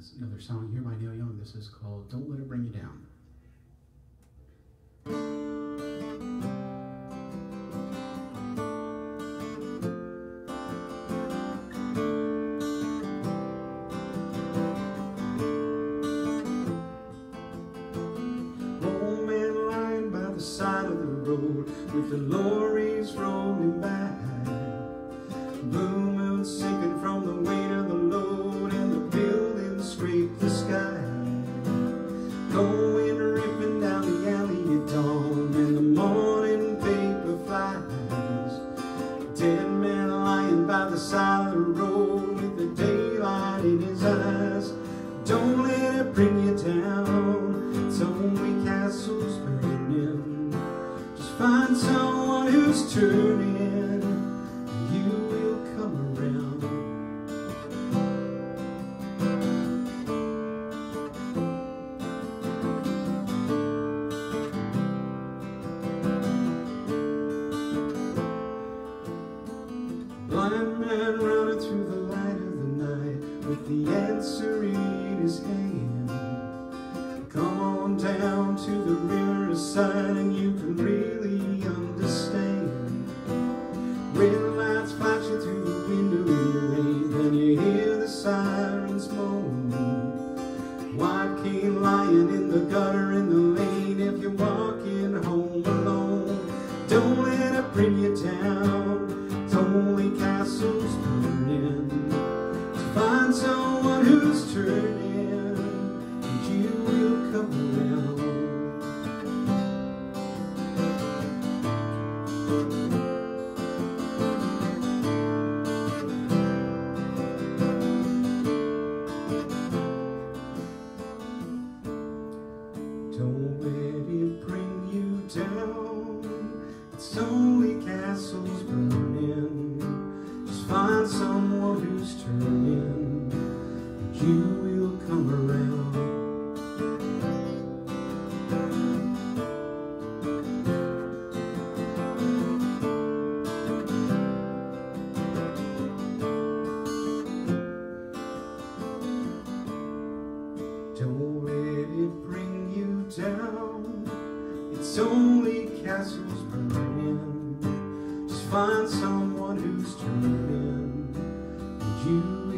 It's another song here by Neil Young. This is called Don't Let It Bring You Down. Side of the road with the lorries rolling by. Blue Going ripping down the alley at dawn and the morning paper flies. Dead man lying by the side of the road with the daylight in his eyes. Don't let it bring you down. It's only castles burning. Just find someone who's turning. Man running through the light of the night with the answer in his hand. Come on down to the riverside and you can really understand. Red lights flashing through the window in the rain, then you hear the sirens moan. White cane lying in the gutter only castles burning. Just find someone who's turning, and you will come around. Don't It's only castles burning. Just find someone who's turning, you.